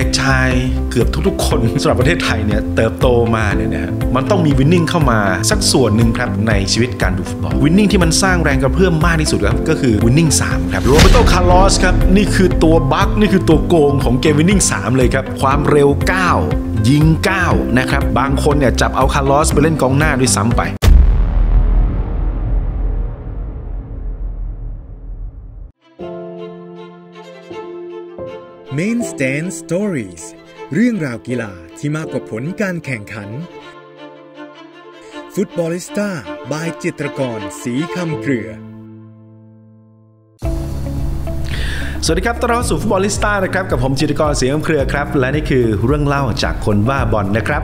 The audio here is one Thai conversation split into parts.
เด็กชายเกือบทุกๆ คนสำหรับประเทศไทยเนี่ยเติบโตมาเนี่ยนะฮะมันต้องมีวินนิ่งเข้ามาสักส่วนหนึ่งครับในชีวิตการดูฟุตบอลวินนิ่งที่มันสร้างแรงกระเพื่อมมากที่สุดครับก็คือวินนิ่ง3ครับโรแบร์โต้ คาร์ลอสครับนี่คือตัวบั๊กนี่คือตัวโกงของเกมวินนิ่ง3เลยครับความเร็ว 9 ยิง 9 นะครับบางคนเนี่ยจับเอาคาร์ลอสไปเล่นกองหน้าด้วยซ้ำไป Main Stand Stories เรื่องราวกีฬาที่มากกว่าผลการแข่งขัน ฟุตบอลลิสต้า by จิตรกร สีคำเกลือ สวัสดีครับต้อนรับสู่ฟุตบอลลิสต้านะครับกับผมจิตรกรเสียงเครือครับ และนี่คือเรื่องเล่าจากคนบ้าบอลนะครับ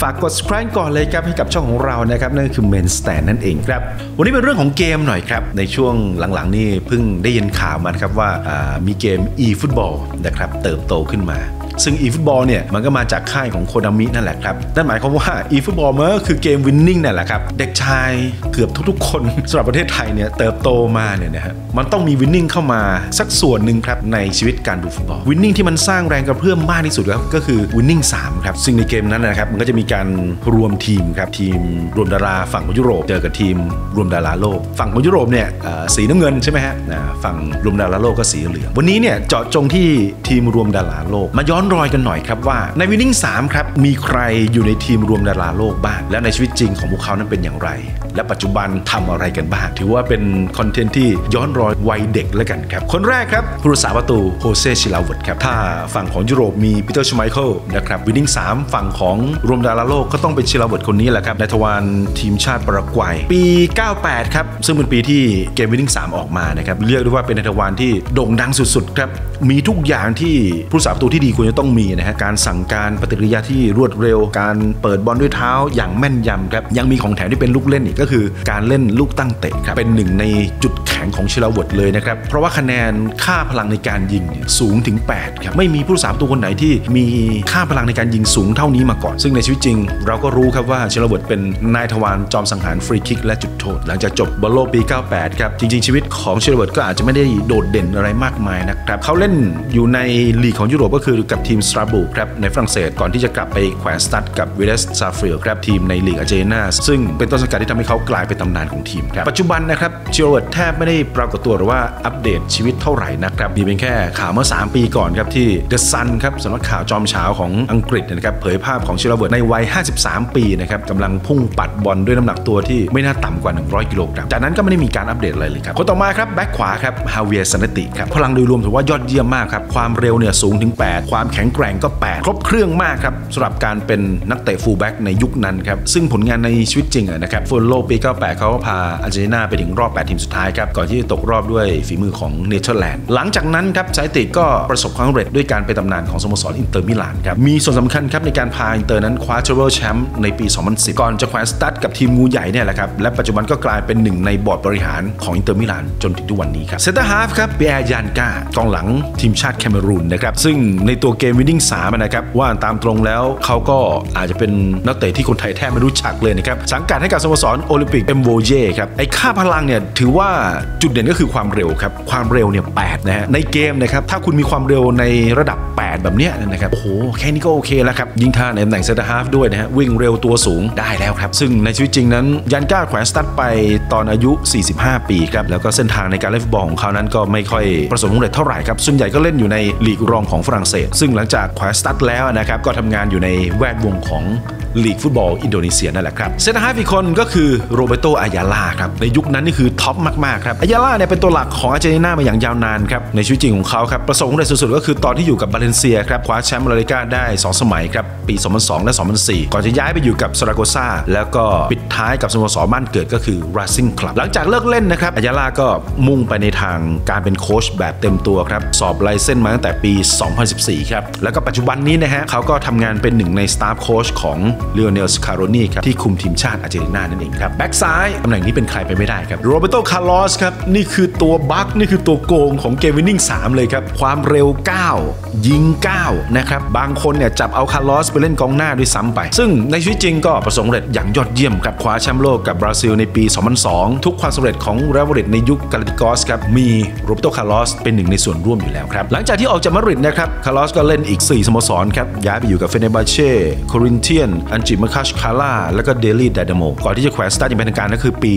ฝากกด subscribe ก่อนเลยครับให้กับช่องของเรานะครับนั่นคือ Main Stand นั่นเองครับ วันนี้เป็นเรื่องของเกมหน่อยครับ ในช่วงหลังๆนี่เพิ่งได้ยินข่าวมานะครับว่าอ่ามีเกม e-football นะครับเติบโตขึ้นมา ซึ่ง e-football เนี่ยมันก็มาจากค่ายของโคนามินั่นแหละครับ นั่นหมายความว่า e-football มันก็คือเกม winning นั่นแหละครับ เด็กชายเกือบทุกๆ คนสำหรับประเทศไทยเนี่ยเติบโตมาเนี่ยนะฮะมันต้องมี winning เข้ามาสักส่วนหนึ่งครับในชีวิตการดูฟุตบอล winning ที่มันสร้างแรงกระเพื่อมมากที่สุดครับก็คือ winning 3ครับซึ่งในเกมนั้นนะครับมันก็จะมีการรวมทีมครับทีมรวมดาราฝั่งของยุโรปเจอกับทีมรวมดาราโลก ฝั่งของยุโรปเนี่ยสีน้ำเงินใช่ไหมฮะฝั่งรวมดาราโลกก็สีเหลืองวันนี้เนี่ยเจาะจงที่ทีมรวมดาราโลกมาย้อนอนรอยกันหน่อยครับว่าใน winning 3ครับมีใครอยู่ในทีมรวมดาราโลกบ้าง และในชีวิตจริงของพวกเขานั้นเป็นอย่างไร และปัจจุบันทำอะไรกันบ้าง ถือว่าเป็นคอนเทนต์ที่ย้อนรอยวัยเด็กแล้วกันครับคนแรกครับผู้รักษาประตูโฮเซ่ ชิลาเวิร์ตครับถ้าฝั่งของยุโรปมีปีเตอร์ชไมเคิลนะครับ winning 3ฝั่งของรวมดาราโลกก็ต้องเป็นชิลาเวิร์ตคนนี้แหละครับในทวารทีมชาติปารากวัย ปี 98 ครับ ซึ่งเป็นปีที่เกม winning 3ออกมานะครับเรียกได้ว่าเป็นในทวารที่โด่งดังสุดๆครับมีทุกอย่างที่ผู้รักษาประตูที่ดีควรจะต้องมีนะฮะการสั่งการปฏิกิริยาที่รวดเร็ว การเปิดบอลด้วยเท้าอย่างแม่นยำครับยังมีของแถมที่เป็นลูกเล่นอีกก็คือ การเล่นลูกตั้งเตะครับเป็นหนึ่งในจุดแข็งของเชลวุดเลยนะครับเพราะว่าคะแนนค่าพลังในการยิงสูงถึง8ครับไม่มีผู้รักษาประตูคนไหนที่มีค่าพลังในการยิงสูงเท่านี้มาก่อน ซึ่งในชีวิตจริง เราก็รู้ครับว่าชิลาเวิร์ตเป็นนายทวารจอมสังหารฟรีคิกและจุดโทษ หลังจากจบบอลโลกปี 98 ครับ จริง ๆ ชีวิตของชิลาเวิร์ตก็อาจจะไม่ได้โดดเด่นอะไรมากมายนะครับเขาเล่นอยู่ในลีกของยุโรปก็คือกับทีมสตราส์บูร์กครับในฝรั่งเศสก่อนที่จะกลับไปแขวนสตั๊ดกับเวเลซ ซาร์สฟิลด์ครับทีมในลีกอาร์เจนตินาซึ่งเป็นต้นสังกัดที่ทำให้เขากลายเป็นตำนานของทีมครับปัจจุบันนะครับชิลาเวิร์ตแทบไม่ได้ปรากฏตัวหรือว่าอัปเดตชีวิตเท่าไหร่นะครับมีเพียงแค่ข่าวเมื่อ 3 ปีก่อนครับที่ The Sun ครับสำนักข่าวจอมเช้าของอังกฤษนะครับเผยภาพของชิลาเวิร์ตในวัย 53 ปีนะครับกำลังพุ่งปัดบอลด้วยน้ำหนักตัวที่ไม่น่าต่ำกว่า 100 กิโลกรัมจากนั้นก็ไม่ได้มีการอัปเดตอะไรเลยครับคนต่อมาครับแบ็คขวาครับฮาเวียร์ซาเนตติครับพลังโดยรวมถือว่ายอดเยี่ยมมากครับความเร็วเนี่ยสูงถึง 8 ความแข็งแกร่งก็ 8 ครบเครื่องมากครับสำหรับการเป็นนักเตะฟูลแบ็กในยุคนั้นครับ ซึ่งผลงานในชีวิตจริงอะนะครับฟุตบอลโลกปี 98 เขาก็พาอาร์เจนตินาไปถึงรอบ 8 ทีมสุดท้ายครับ ก่อนที่จะตกรอบด้วยฝีมือของเนเธอร์แลนด์หลังจากนั้นครับซาเนตติก็ประสบความสำเร็จด้วยการเป็นตำนานของสโมสรอินเตอร์มิลานครับมีส่วนสำคัญครับในการพาอินเตอร์นั้นคว้า treble แชมป์ในปี 2010 ก่อนจะแขวนสตัดกับทีมงูใหญ่เนี่ยแหละครับและปัจจุบันก็กลายเป็นหนึ่งในบอร์ดบริหารของอินเตอร์มิลานจนถึงทุกวันนี้ครับเซนเตอร์ฮาฟครับปิแอร์ยานก้ากองหลังทีมชาติแคเมรูนนะครับซึ่งในตัวเกมวินนิ่งสามนะครับว่าตามตรงแล้วเขาก็อาจจะเป็นนักเตะที่คนไทยแทบไม่รู้จักเลยนะครับสังกัดให้กับสโมสรโอลิมปิกเอ็มโวเย่ครับไอ้ค่าพลังเนี่ยถือว่าจุดเด่นก็คือความเร็วครับความเร็วเนี่ยนะฮะในเกมนะครับถ้าคุณมีความเร็วในระดับ 8 แบบเนี้ยนะครับโอ้โหแค่นี้ก็โอเคแล้วครับยิงท่าในตำแหน่งเซนเตอร์ฮาฟด้วยนะฮะวิ่งเร็วตัวสูงได้แล้วครับ ซึ่งในชีวิตจริงนั้นยันก้าแขวนสตัดไปตอนอายุ 45 ปีครับแล้วก็เส้นทางในการเล่นฟุตบอลของเขานั้นก็ไม่ค่อยประสบความสำเร็จเท่าไหร่ครับส่วนใหญ่ก็เล่นอยู่ในลีกรองของฝรั่งเศส ซึ่งหลังจากแขวนสตัดแล้วนะครับก็ทำงานอยู่ในแวดวงของ ลีกฟุตบอลอินโดนีเซียนั่นแหละครับเซนเตอร์ฮาฟอีกคนก็คือโรเบโตอายาลาครับในยุคนั้นนี่คือท็อปมากๆครับอายาลาเนี่ยเป็นตัวหลักของอาร์เจนตินามาอย่างยาวนานครับในชีวิตจริงของเขาครับประสบความสำเร็จสุดๆก็คือตอนที่อยู่กับบาเลนเซียครับคว้าแชมป์ลาลิกาได้ 2 สมัยครับปี 2002 และ 2004 ก่อนจะย้ายไปอยู่กับซาราโกซาแล้วก็ปิดท้ายกับสโมสรบ้านเกิดก็คือราซิงคลับหลังจากเลิกเล่นนะครับอายาลาก็มุ่งไปในทางการเป็นโค้ชแบบเต็มตัวครับสอบ license มาตั้งแต่ปี 2014 ครับแล้วก็ปัจจุบันนี้นะฮะเขาก็ทำงานเป็นหนึ่งในสตาฟโค้ชของเลโอเนลสคาโลนีครับที่คุมทีมชาติอาร์เจนตินานั่นเองครับแบ็กซ้ายตำแหน่งนี้เป็นใครไปไม่ได้ครับโรเบโตคาร์ลอสครับนี่คือตัว bug นี่คือตัวโกงของเกมวินนิ่ง3เลยครับความเร็ว 9 ยิง 9 นะครับ บางคนเนี่ยจับเอาคาร์ลอสไปเล่นกองหน้าด้วยซ้ำไป ซึ่งในชีวิตจริงก็ประสบความสำเร็จอย่างยอดเยี่ยมครับคว้าแชมป์โลกกับบราซิลในปี 2002 ทุกความสำเร็จของเรอัลมาดริดในยุคกาลาติกอสครับมีโรเบโตคาร์ลอสเป็นหนึ่งในส่วนร่วมอยู่แล้วครับหลังจากที่ออกจากมาดริดนะครับคาร์ลอสก็เล่นอีก 4 สโมสรครับย้ายไปอยู่กับเฟเนบาเช่โครินเทียนส์อันจิมาคัชคาลาแล้วก็เดลีไดนาโมก่อนที่จะแขวนสตาร์ทอย่างเป็นทางการก็คือปี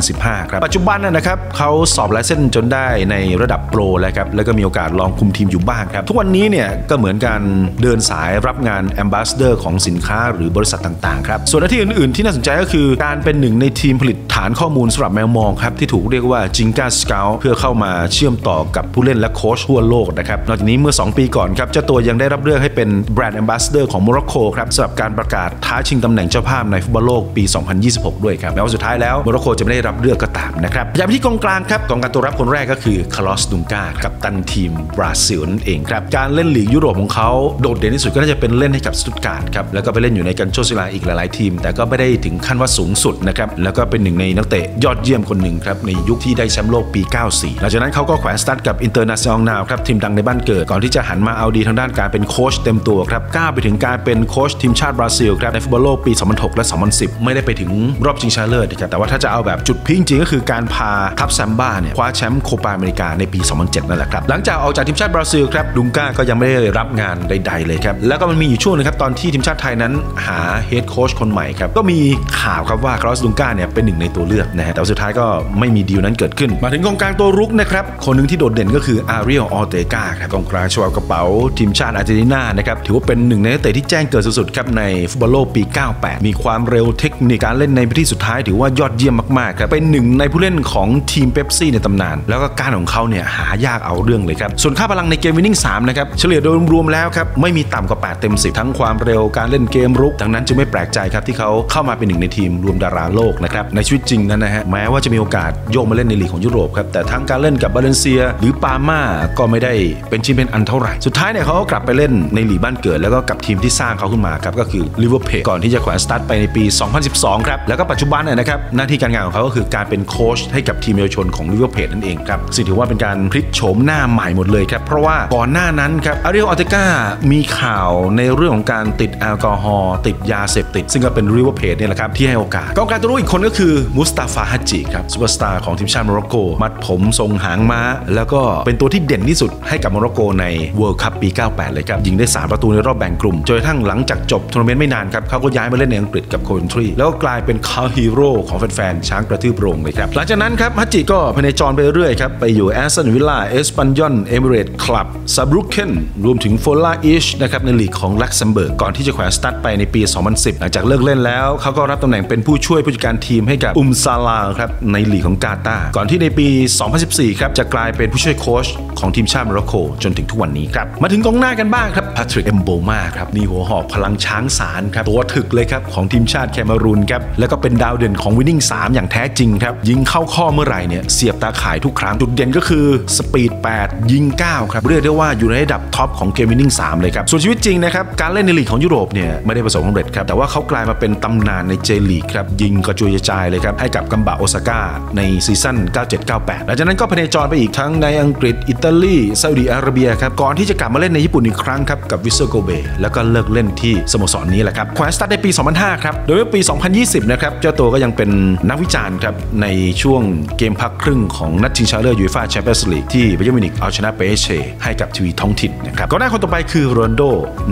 2015 ครับ ปัจจุบันนะครับเขาสอบ license จนได้ในระดับโปรแล้วครับ แล้วก็มีโอกาสลองคุมทีมอยู่บ้างครับ ทุกวันนี้เนี่ยก็เหมือนการเดินสายรับงาน ambassador ของสินค้าหรือบริษัทต่างๆ ครับ ส่วนหน้าที่อื่นๆ ที่น่าสนใจก็คือการเป็นหนึ่งในทีมผลิตฐานข้อมูลสำหรับแมวมองครับที่ถูกเรียกว่าจิงกาสเกาท์เพื่อเข้ามาเชื่อมต่อกับผู้เล่นและโค้ชทั่วโลกนะครับนอกจากนี้เมื่อ 2 ปีก่อนครับเจ้าตัวยังได้รับเลือกให้เป็น brand ambassador ของโมร็อกโกครับสำหรับการประกาศท้าชิงตำแหน่งเจ้าภาพในฟุตบอลโลกปี 2026 ด้วยครับแม้ว่าสุดท้ายแล้วโมร็อกโกจะไม่ได้รับเลือกก็ตามนะครับอย่างที่กองกลางครับกองกลางตัวรับคนแรกก็คือคาร์ลอสดุงกากัปตันทีมบราซิลนั่นเองครับการเล่นลีกยุโรปของเขาโดดเด่นที่สุดก็น่าจะเป็นเล่นให้กับสตุตการ์ดครับแล้วก็ไปเล่นอยู่ในกัลโชเซเรียอาอีกหลายๆทีม แต่ก็ไม่ได้ถึงขั้นว่าสูงสุดนะครับแล้วก็เป็นหนึ่งในนักเตะยอดเยี่ยมคนหนึ่งครับในยุคที่ได้แชมป์โลกปี 94 หลังจากนั้นเขาก็แขวนสตาร์ทกับอินเตอร์นชั่นแนลนาวครับทีมดังในบ้านเกิดก่อนที่จะหันมาเอาดีทางด้านการเป็นโค้ชเต็มตัวครับก้าวไปถึงการเป็นโค้ชทีมชาติบราซิลครับในฟุตบอลโลกปี 2006 และ 2010 ไม่ได้ไปถึงรอบชิงชนะเลิศนะครับแต่ว่าถ้าจะเอาแบบจุด peak จริงก็คือการพาทัพแซมบ้าเนี่ยคว้าแชมป์โคปาอเมริกาในปี 2007 นั่นแหละครับหลังจากออกจากทีมชาติบราซิลครับดุงก้าก็ยังไม่ได้รับงานใด ๆ เลยครับแล้วก็มันมีอยู่ช่วงนึงครับตอนที่ทีมชาติไทยนั้นหาเฮดโค้ชคนใหม่ครับก็มีข่าวครับว่าคาร์ลอสดุงก้าเนี่ยเป็นหนึ่งในตัวเลือกนะฮะแต่สุดท้ายก็ไม่มีดีลนั้นเกิดขึ้น มาถึงกองกลางตัวรุกนะครับคนหนึ่งที่โดดเด่นก็คืออาริเอลออเตกาครับกองกลางฉบับกระเป๋าทีมชาติอาร์เจนตินานะครับถือว่าเป็นหนึ่งในนักเตะที่แจ้งเกิดสุดๆครับในฟุตบอลโลกปี 98 มีความเร็วเทคนิคการเล่นในพื้นที่สุดท้ายถือว่ายอดเยี่ยมมากๆครับเป็นหนึ่งในผู้เล่นของทีมเป๊ปซี่ในตำนาน แล้วก็การ์ดของเขาเนี่ยหายากเอาเรื่องเลยครับส่วนค่าพลังในเกมวินนิ่ง3นะครับเฉลี่ยโดยรวมแล้วครับไม่มีต่ำกว่า 8 เต็ม 10 ทั้งความเร็วการเล่นเกมรุกดังนั้นจึงไม่แปลกใจครับที่เขาเข้ามาเป็นหนึ่งในทีมรวมดาราโลกนะครับในชีวิตจริงนั้นนะฮะแม้ว่าจะมีโอกาสโยกมาเล่นในลีกของยุโรปครับแต่ทั้งการเล่นกับบาเลนเซีย หรือปาม่าก็ไม่ได้เป็นชิ้นเป็นอันเท่าไหร่สุดท้ายเนี่ยเขาก็กลับไปเล่นในลีกบ้านเกิดแล้วก็กับทีมที่สร้างเขาขึ้นมาครับก็คือริเวอร์พลทก่อนที่จะแขวนสตาร์ทไปในปี 2012 ครับ แล้วก็ปัจจุบันเนี่ยนะครับหน้าที่การงานของเขาก็คือการเป็นโค้ชให้กับทีมเยาวชนของริเวอร์เพลทนั่นเองครับซึ่งถือว่าเป็นการพลิกโฉมหน้าใหม่หมดเลยครับ เพราะว่าก่อนหน้านั้นครับอาริเอลออเตกามีข่าวในเรื่องของการติดแอลกอฮอล์ติดยาเสพติด ซึ่งก็เป็นริเวอร์เพลทเนี่ยแหละครับที่ให้โอกาสกองกลางตัวรุกอีกคนก็คือมุสตาฟาฮัจจิครับซูเปอร์สตาร์ของทีมชาติโมร็อกโกมัดผมทรงหางม้า แล้วก็เป็นตัวที่เด่นที่สุดให้กับโมร็อกโกใน World Cup ปี 98 เลยครับยิงได้ 3 ประตูในรอบแบ่งกลุ่มจนกระทั่งหลังจากจบทัวร์นาเมนต์ไม่นานครับเขาก็ย้ายมาเล่นในอังกฤษกับโคเวนทรีแล้วก็กลายเป็นคาฮีโร่ของแฟนๆช้างกระทืบโรงเลยครับหลังจากนั้นครับฮัจจิก็พเนจรไปเรื่อยครับไปอยู่แอสตันวิลล่าเอสปันยอนเอมิเรตคลับซาร์บรุกเคนรวมถึงโฟล่าเอสช์นะครับในลีกของลักเซมเบิร์กก่อนที่จะแขวนสตาร์ทไปในปี 2010 หลังจากเลิกเล่นแล้วเขาก็รับตำแหน่งเป็นผู้ช่วยผู้จัดการทีมให้กับอุมซาลาครับในลีกของกาตาร์ก่อนที่ในปี 2014 ครับจะกลายเป็นผู้ช่วยโค้ชของทีมชาติโมร็อกโกจนถึงทุกวันนี้ครับมาถึงกองหน้ากันบ้างครับแพทริกเอมโบมาครับนี่หัวหอกพลังช้างสารครับตัวถึกเลยครับของทีมชาติแคเมอรูนครับแล้วก็เป็นดาวเด่นของวินนิ่ง3 อย่างแท้จริงครับยิงเข้าข้อเมื่อไหร่เนี่ยเสียบตาข่ายทุกครั้งจุดเด่นก็คือสปีด 8 ยิง 9 ครับเรียกได้ว่าอยู่ในระดับท็อปของเกมวินนิ่ง3เลยครับส่วนชีวิตจริงนะครับการเล่นในลีกของยุโรปเนี่ยไม่ได้ประสบความสำเร็จครับแต่ว่าเขากลายมาเป็นตำนานในเจลีกครับยิงกระจุยกระจายเลยครับให้กับกัมบะโอซาก้าในซีซั่น 97-98 หลังจากนั้นก็พเนจรไปอีกทั้งในอังกฤษอิตาลีซาอุดิอาระเบียครับก่อนที่จะกลับมาเล่นในญี่ปุ่นอีกครั้งครับกับวิสเซอร์โกเบแล้วก็เลิกเล่นที่สโมสรนี้แหละครับแขวนสตั๊ดในปี 2005 ครับ โดยเมื่อปี 2020 นะครับ เจ้าตัวก็ยังเป็นนักวิจารณ์ครับ ในช่วงเกมพักครึ่งของนัดชิงชนะเลิศยูฟ่าแชมเปี้ยนส์ลีกที่บาเยิร์นมิวนิกเอาชนะเปแอสเชให้กับทีวีท้องถิ่นนะครับก็ได้คนต่อไปคือโรนัลโด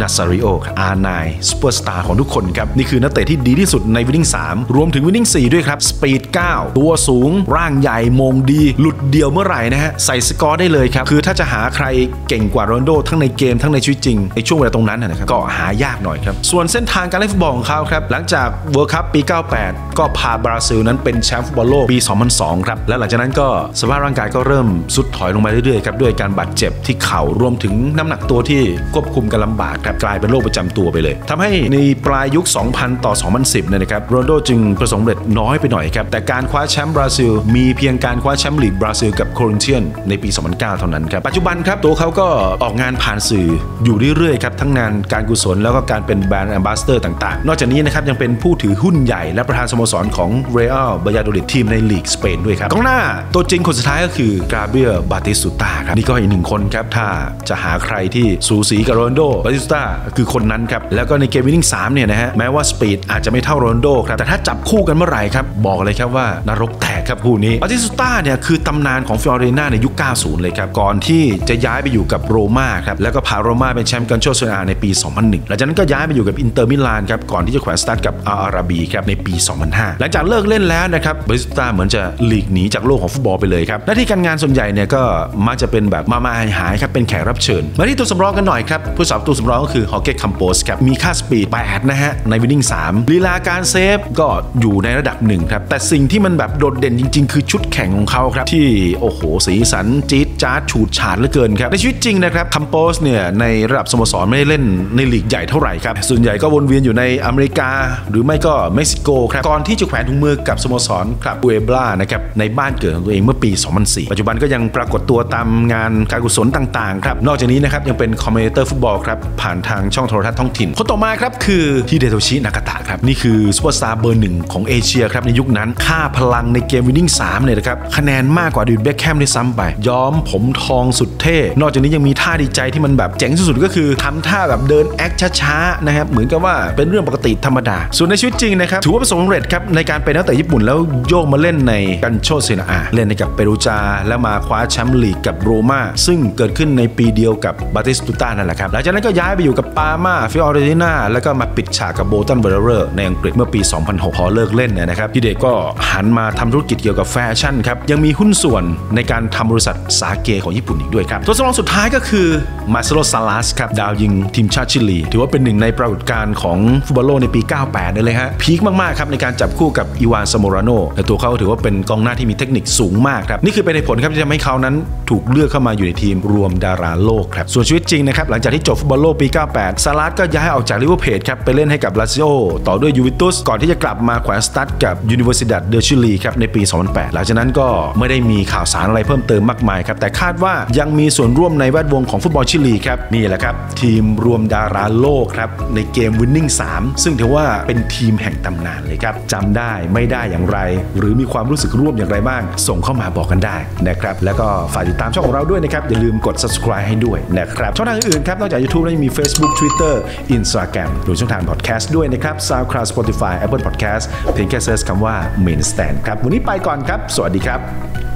นาซาริโอ R9ซูเปอร์สตาร์ของทุกคนครับ นี่คือนักเตะที่ดีที่สุดในวินนิ่ง 3 รวมถึงวินนิ่ง 4 ด้วยครับสปีด 9 ตัวสูง ร่างใหญ่โหม่งดี หลุดเดี่ยวเมื่อไหร่นะฮะใส่สกอร์ได้เลยครับคือถ้าจะหาใครเก่งกว่าโรนัลโดทั้งในเกมทั้งในชีวิตจริงในช่วงเวลาตรงนั้นนะครับก็หายากหน่อยครับส่วนเส้นทางการเล่นฟุตบอลของเขาครับหลังจาก World Cup ปี 98 ก็พาบราซิลนั้นเป็นแชมป์ฟุตบอลโลกปี 2002 ครับ และหลังจากนั้นก็สภาพร่างกายก็เริ่มทรุดถอยลงมาเรื่อยๆครับด้วยการบาดเจ็บที่เข่ารวมถึงน้ำหนักตัวที่ควบคุมกันลำบากครับกลายเป็นโรคประจำตัวไปเลยทำให้ในปลายยุค 2000 ต่อ 2010 เนี่ยนะครับโรนัลโดจึงประสบสำเร็จน้อยไปหน่อยครับแต่การคว้าแชมป์บราซิล มีเพียงการคว้าแชมป์ลีกบราซิลกับโครินเทียนในปี 2009 เท่านั้นครับปัจจุบันครับตัวเขาก็ออกงานผ่านสื่ออยู่เรื่อยๆครับทั้งงานการกุศลแล้วก็การเป็น brand ambassador ต่างๆ นอกจากนี้นะครับยังเป็นผู้ถือหุ้นใหญ่และประธานสโมสรของเรอัลบายาโดลิดทีมในลีกสเปนด้วยครับกองหน้าตัวจริงคนสุดท้ายก็คือกาเบรียลบาติสตุตาครับนี่ก็อีกหนึ่งคนครับถ้าจะหาใครที่สูสีกับโรนัลโดบาติสตุตาคือคนนั้นครับแล้วก็ในเกมวินนิ่ง3เนี่ยนะฮะแม้ว่าสปีดอาจจะไม่เท่าโรนัลโดครับแต่ถ้าจับคู่กันเมื่อไหร่ครับบอกเลยครับว่านรกแตกครับคู่นี้บาติสตุตาเนี่ยคือตำนานของฟิออเรนติน่าในยุค 90 เลยครับก่อนที่จะย้ายไปอยู่กับโรม่าครับแล้วก็พาโรม่าเป็นแชมป์กัลโช่เซเรียอาในปี 2001 หลังจากนั้นก็ย้ายไปอยู่กับอินเตอร์มิลานครับก่อนที่จะแขวนสตั๊ดกับอาราบีครับในปี 2005 หลังจากเลิกเล่นแล้วนะครับบาติสตุตาเหมือนจะหลีกหนีจากโลกของฟุตบอลไปเลยครับหน้าที่การงานส่วนใหญ่เนี่ยก็มักจะเป็นแบบมามาหายหายครับเป็นแขกรับเชิญ มาที่ตัวสำรองกันหน่อยครับผู้สาวตัวสำรองก็คือฮอร์เก้คัมโปสครับมีค่าสปีด8นะฮะในวินนิ่ง3ลีลาการเซฟก็อยู่ในระดับหนึ่งครับแต่สิ่งที่มันแบบโดดเด่นจริง ๆ คือชุดแข่งของเขาครับที่โอ้โหสีสันจี๊ดจ๊าดฉูดฉาดเหลือเกินครับในชีวิตจริงนะครับคัมโปสเนี่ยในระดับสโมสรไม่ได้เล่นในลีกใหญ่เท่าไหร่ครับส่วนใหญ่ก็วนเวียนอยู่ในอเมริกา หรือไม่ก็เม็กซิโกครับก่อนที่จะแขวนถุงมือกับสโมสรคลับบูเอบลานะครับในบ้านเกิดของตัวเองเมื่อปี 2004 ปัจจุบันก็ยังปรากฏตัวตามงานการกุศลต่างๆครับนอกจากนี้นะครับยังเป็น commentator ฟุตบอลครับผ่านทางช่องโทรทัศน์ท้องถิ่นคนต่อมาครับคือฮิเดโตชินากาตะครับนี่คือซูเปอร์สตาร์เบอร์หนึ่งของเอเชียครับในยุคนั้นค่าพลังในเกมวินนิ่ง3เนี่ยนะครับคะแนนมากกว่าเดวิดเบคแคมด้วยซ้ำไปย้อมผมทองสุดเท่ นอกจากนี้ยังมีท่าดีใจที่มันแบบเจ๋งสุดๆก็คือทำท่าแบบเดินแอคช้าๆนะครับเหมือนกับว่าเป็นเรื่องปกติธรรมดา ส่วนในชีวิตจริงนะครับถือว่าประสบความสำเร็จครับในการเป็นนักเตะญี่ปุ่นแล้วโยกมาเล่นในกัลโช่เซเรียอาเล่นในกับเปรูจา แล้วมาคว้าแชมป์ลีกกับโรม่าซึ่งเกิดขึ้นในปีเดียวกับบาติสตุต้านั่นแหละครับหลังจากนั้นก็ย้ายไปอยู่กับปาร์ม่าฟิออเรนติน่าแล้วก็มาปิดฉากกับโบลตันวันเดอเรอร์สในอังกฤษเมื่อปี 2006พอเลิกเล่นเนี่ยนะครับพี่เดชก็หันมาทำธุรกิจเกี่ยวกับแฟชั่นครับยังมีหุ้นส่วนในการทำบริษัทสาเกของญี่ปุ่นอีกด้วยครับตัวสำรองสุดท้ายก็คือมาเซโลซาลัสครับดาวยิงทีมชาติชิลี ถือว่าเป็นหนึ่งในปรากฏการณ์ของฟุตบอลโลกในปี 98นี่เลยฮะพีคมากๆครับในการจับคู่กับอีวานซาโมราโนแต่ตัวเขาถือว่าเป็นกองหน้าที่มีเทคนิคสูงมากครับนี่คือเป็นเหตุผลครับที่ทำให้เขานั้นถูกเลือกเข้ามาอยู่ในทีมรวมดาราโลกครับส่วนชีวิตจริงนะครับหลังจากที่จบฟุตบอลโลกปี 98 ซาลัสก็ย้ายออกจากริเวอร์เพลทครับไปเล่นให้กับลาซิโอต่อด้วยยูเวนตุสก่อนที่จะกลับมาแขวนสตั๊ดกับยูนิเวอร์ซิดัดเดอชิลีครับในปี 2008 หลังจากนั้นก็ไม่ได้มีข่าวสารอะไรเพิ่มเติมมากมายครับแต่คาดว่ายังมีส่วนร่วมในแวดวงของฟุตบอลชิลีครับนี่แหละครับทีมรวมดาราโลกครับในเกมวินนิ่ง 3 ซึ่งถือว่าเป็นทีมแห่งตำนานเลยครับจำได้ไม่ได้อย่างไร หรือมีความรู้สึกร่วมอย่างไรบ้าง ส่งเข้ามาบอกกันได้นะครับแล้วก็ฝากติดตามช่องของเราด้วยนะครับอย่าลืมกด subscribe ให้ด้วยนะครับช่องทางอื่นครับนอกจาก YouTube แล้วยังมี Facebook Twitter Instagram หรือช่องทาง podcast ด้วยนะครับ SoundCloud Spotify Apple Podcast เพียงแค่เซิร์ชคำว่า Main Stand ครับวันนี้ไปก่อนครับ สวัสดีครับ